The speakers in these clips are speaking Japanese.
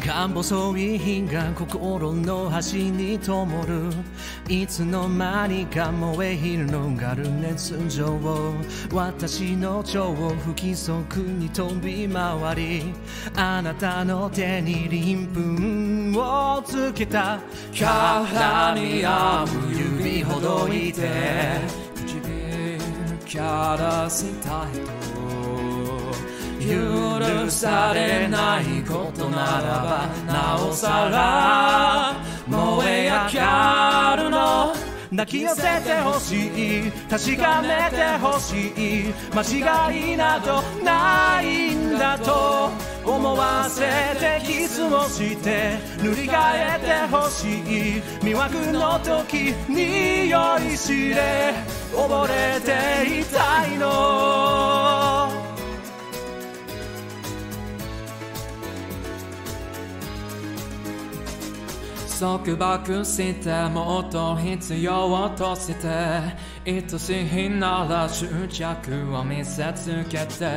がん細い火が心の端に灯る。いつの間にか燃え広がる熱情私の腸を不規則に飛び回り。あなたの手に鱗粉をつけた。体に合う指ほどいて。唇からせたいと。許されないことならばなおさら燃え上がるの。抱き寄せてほしい。確かめてほしい。間違いなどないんだと。思わせてキスをして塗り替えてほしい。魅惑の時匂いしれ。溺れていた束縛してもっと必要として愛しいなら執着を見せつけて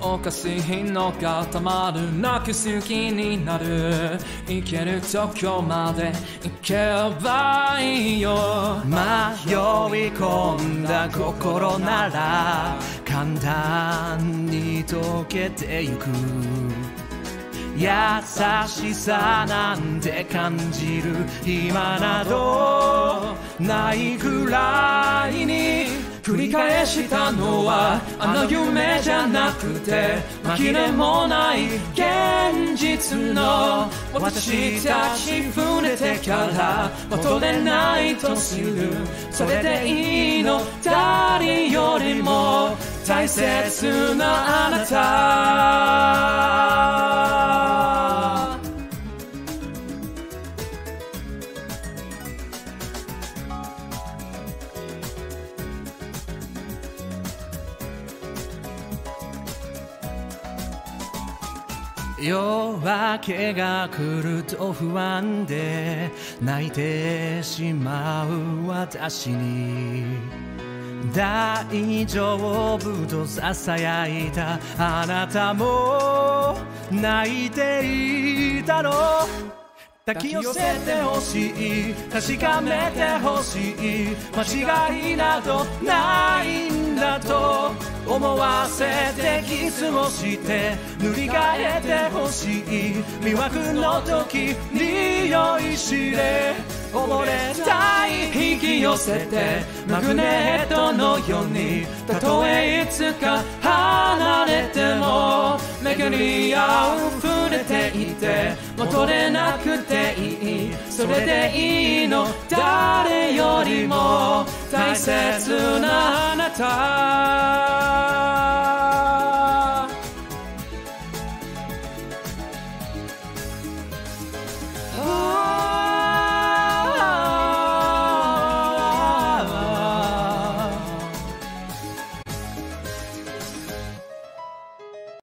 おかしいのがたまるなく好きになる。行けるとこまで行けばいいよ。迷い込んだ心なら簡単に溶けてゆく。優しさなんて感じる今などないくらいに繰り返したのはあの夢じゃなくて紛れもない現実の私たち触れてから戻れないと知るそれでいいの誰よりも大切なあなた夜明けが来ると不安で泣いてしまう私に。大丈夫と囁いたあなたも泣いていたの。抱き寄せてほしい確かめてほしい。間違いなどないんだと思わせてキスをして塗り替えてしい魅惑の時匂いしれ。溺れたい引き寄せてマグネットのようにたとえいつか離れても。巡り合う触れていて戻れなくていいそれでいいの。誰よりも大切なあなた。